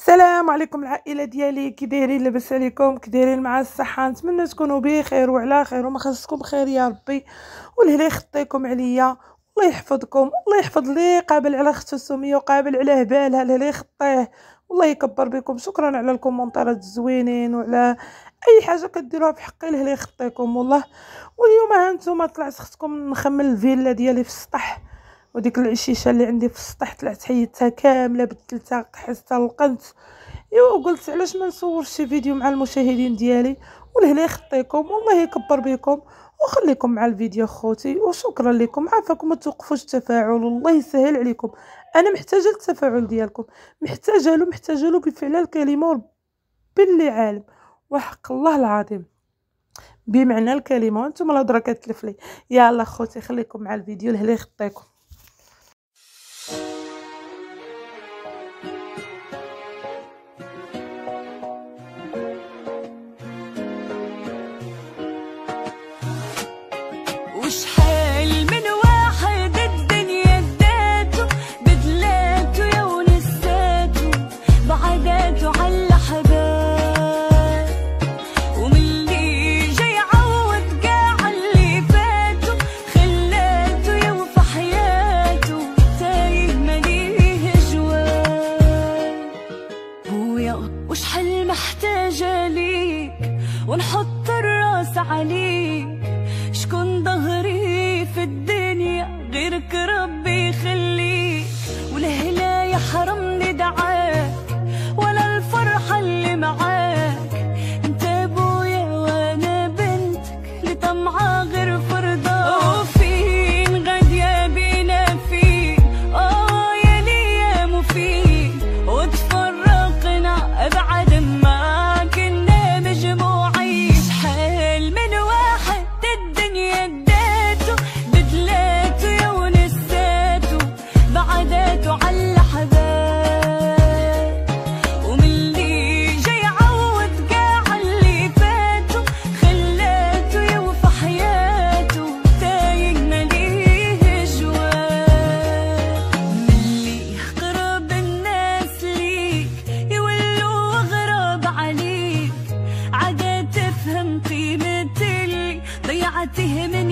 السلام عليكم العائلة ديالي كي دايرين لاباس عليكم كي دايرين مع الصحة نتمنى تكونوا بخير وعلى خير وما خاصكم خير يا ربي. والهلا يخطيكم عليا الله يحفظكم الله يحفظ لي قابل على اختو سميه وقابل على هبالها الهلا يخطيه. والله يكبر بكم شكرا على الكومنتات الزوينين وعلى أي حاجة كديروها في حقي الهلا يخطيكم والله. واليوم ها نتوما طلعت اختكم نخمل الفيلا ديالي في السطح. وديك العشيشة اللي عندي في السطح طلعت حيدتها كاملة بدلتها قحستها لقنت. إيوا قلت علاش ما نصورش شي فيديو مع المشاهدين ديالي؟ والهلا يخطيكم والله يكبر بكم. وخليكم مع الفيديو خوتي وشكرا لكم. عافاكم ما توقفوش التفاعل. والله يسهل عليكم. أنا محتاجة التفاعل ديالكم. محتاجة له محتاجة له بفعل الكلمة ورب اللي عالم. وحق الله العظيم. بمعنى الكلمة وأنتم الهضره كتلف لي يلا خوتي خليكم مع الفيديو. الهلا يخطيكم. ضيعته من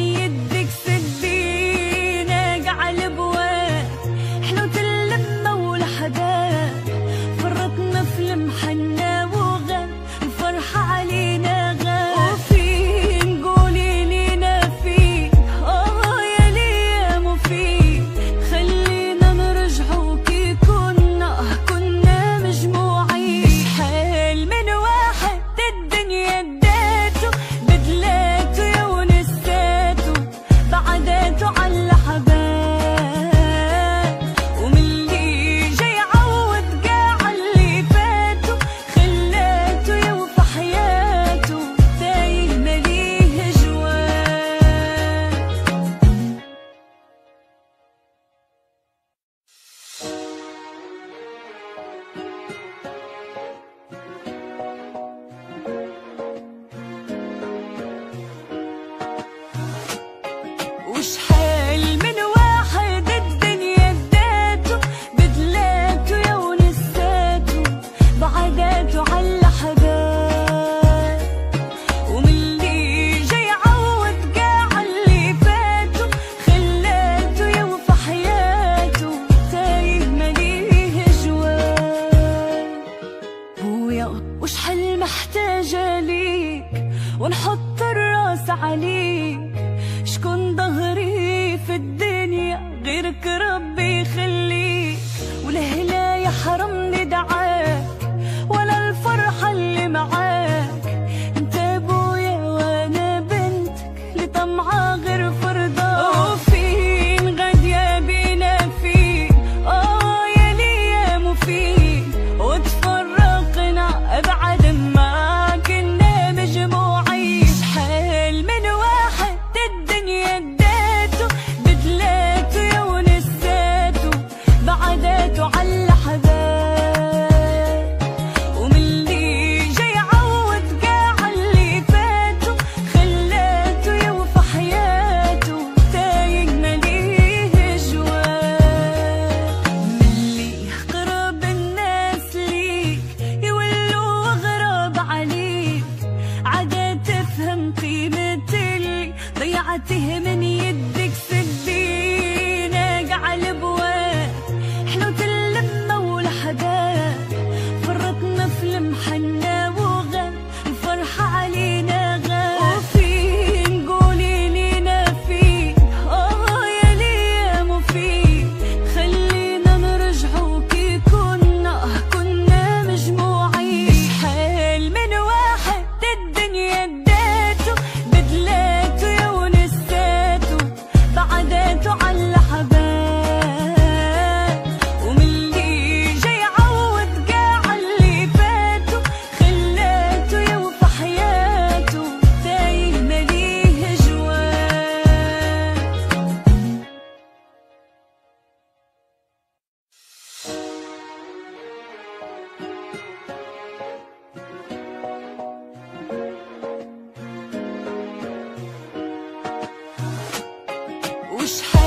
محتاجة ليك ونحط الرأس عليك. شكون ظهري في الدنيا غيرك ربي يخليك. والهلا دعاك ولا wish